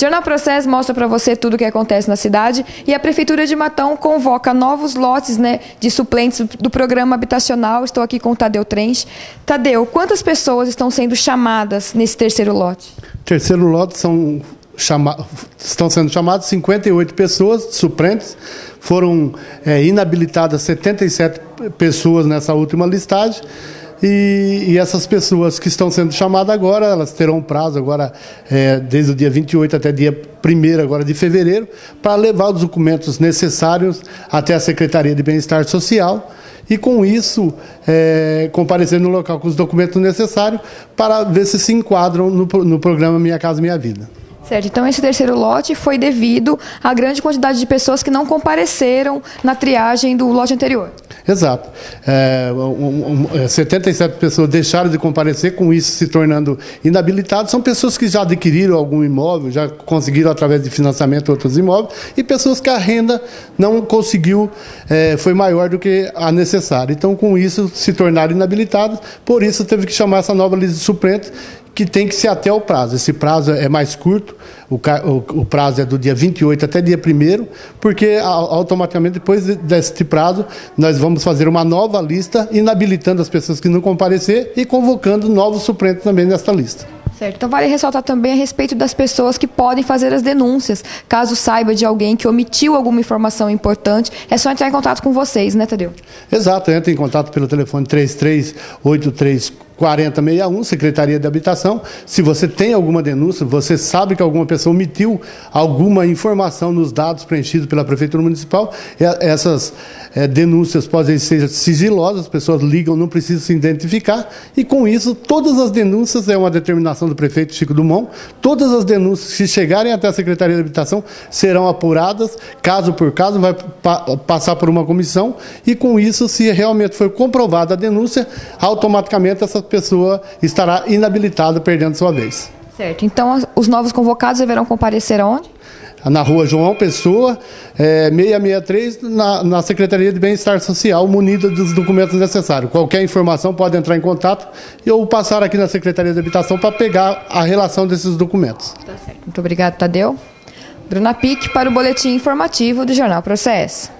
Jornal Processo mostra para você tudo o que acontece na cidade e a Prefeitura de Matão convoca novos lotes né, de suplentes do programa habitacional. Estou aqui com o Tadeu Trench. Tadeu, quantas pessoas estão sendo chamadas nesse terceiro lote? Terceiro lote são chama, estão sendo chamadas 58 pessoas suplentes. Foram é, inabilitadas 77 pessoas nessa última listagem. E, e, essas pessoas que estão sendo chamadas agora, elas terão um prazo agora, é, desde o dia 28 até dia 1 agora de fevereiro, para levar os documentos necessários até a Secretaria de Bem-Estar Social e com isso é, comparecer no local com os documentos necessários para ver se se enquadram no, no programa Minha Casa Minha Vida. Certo, então esse terceiro lote foi devido à grande quantidade de pessoas que não compareceram na triagem do lote anterior. Exato. É, um, um, 77 é, pessoas deixaram de comparecer, com isso se tornando inabilitados. São pessoas que já adquiriram algum imóvel, já conseguiram através de financiamento outros imóveis, e pessoas que a renda não conseguiu, é, foi maior do que a necessária. Então, com isso, se tornaram inabilitados, por isso teve que chamar essa nova lista de suplentes que tem que ser até o prazo. Esse prazo é mais curto, o, o, o prazo é do dia 28 até dia 1 porque automaticamente depois deste prazo nós vamos fazer uma nova lista, inabilitando as pessoas que não comparecer e convocando novos suplentes também nesta lista. Certo. Então vale ressaltar também a respeito das pessoas que podem fazer as denúncias. Caso saiba de alguém que omitiu alguma informação importante, é só entrar em contato com vocês, né, Tadeu? Exato, entre em contato pelo telefone 3383 4061, Secretaria de Habitação. Se você tem alguma denúncia, você sabe que alguma pessoa omitiu alguma informação nos dados preenchidos pela Prefeitura Municipal, essas é, denúncias podem ser sigilosas, as pessoas ligam, não precisam se identificar, e com isso, todas as denúncias, é uma determinação do prefeito Chico Dumont, todas as denúncias que chegarem até a Secretaria de Habitação serão apuradas, caso por caso, vai pa passar por uma comissão, e com isso, se realmente for comprovada a denúncia, automaticamente essa pessoa estará inabilitada, perdendo sua vez. Certo. Então, os novos convocados deverão comparecer aonde? Na rua João Pessoa, é, 663, na, na Secretaria de Bem-Estar Social, munida dos documentos necessários. Qualquer informação pode entrar em contato e eu passar aqui na Secretaria de Habitação para pegar a relação desses documentos. Tá certo. Muito obrigado, Tadeu. Bruna Pique para o Boletim Informativo do Jornal Processo.